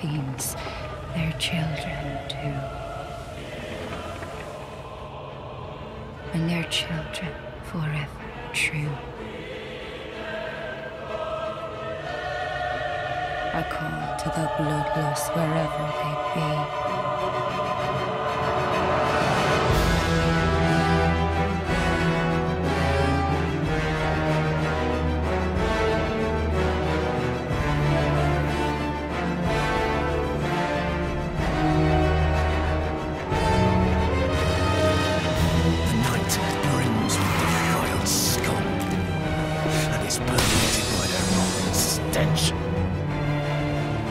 fiends, their children too. And their children forever true. I call to the bloodless wherever they be. is polluted by that rotten stench.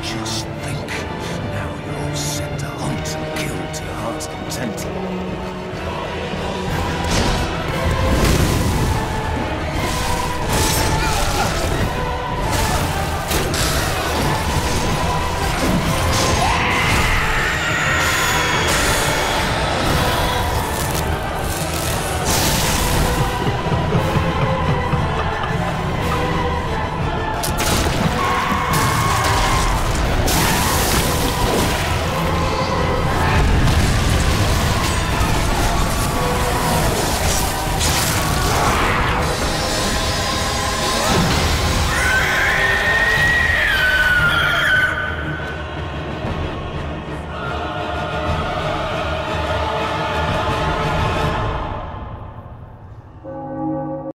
Just think, now you're all set to hunt and kill to your heart's content.